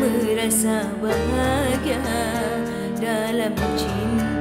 merasa bahagia dalam cinta.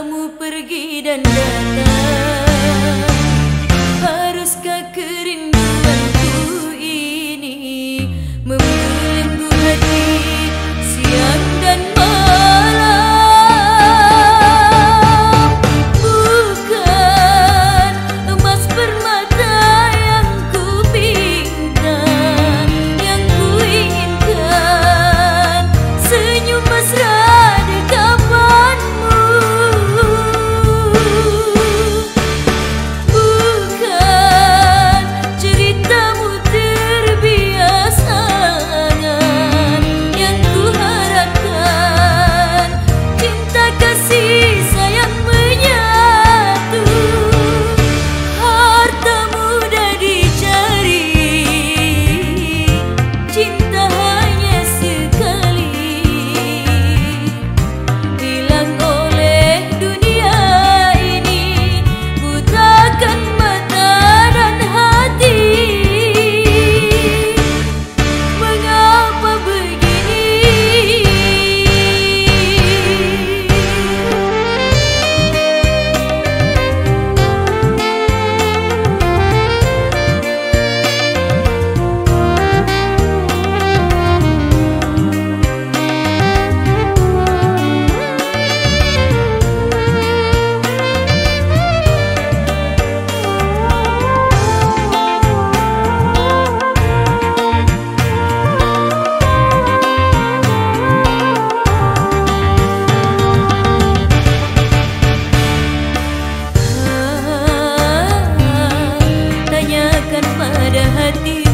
kamu pergi dan datang. pada hati